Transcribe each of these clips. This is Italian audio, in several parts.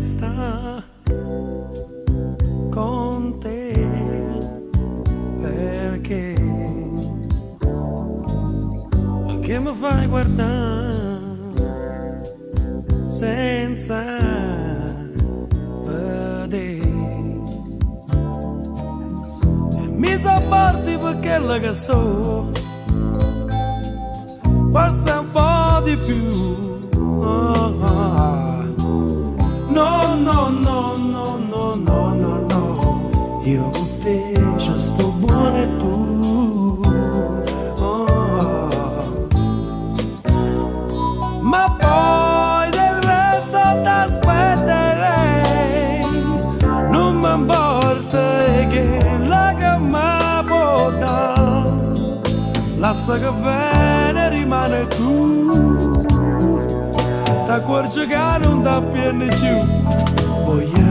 sta con te perché? Che mi fai guardare senza vedere. E mi sopporti perché la che so forse un po' di più Lascia che bene rimane tu. Ti accorgi che non più. Voglio guardare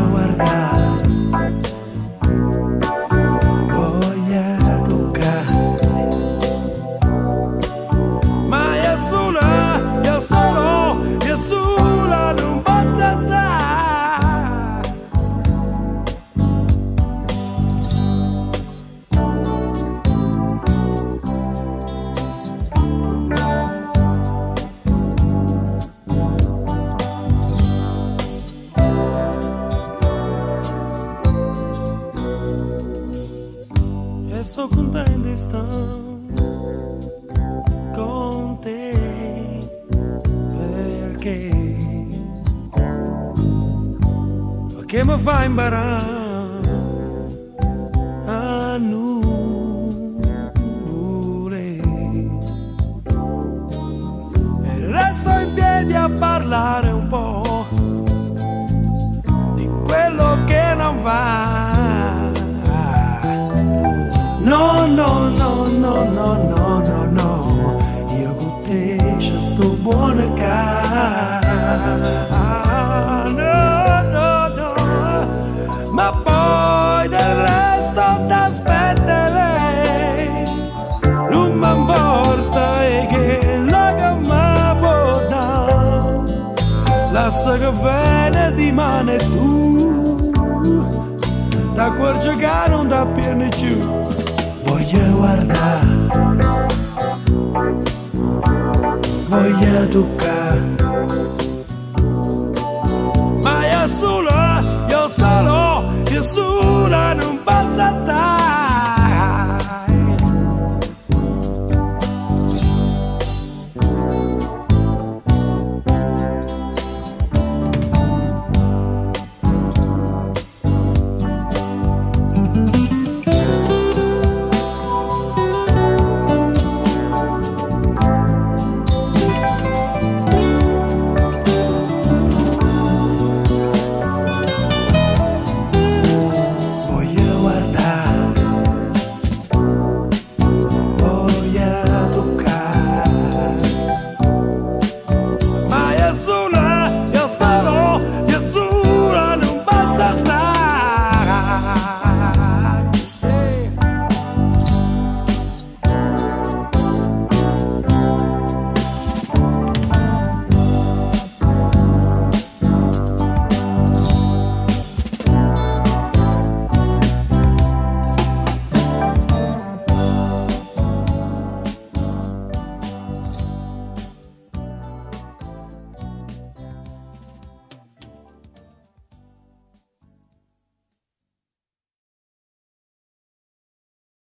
so contento di con te perché? Perché mi fa imparare a nuvole? E resto in piedi a parlare un po' di quello che non va Ma poi del resto t'aspetterei. Non mi importa è che la gamma dare. Lascia che viene di mano tu. T'accorgi che non ti pieni più voglio guardare, voglio toccare, sola non posso stare.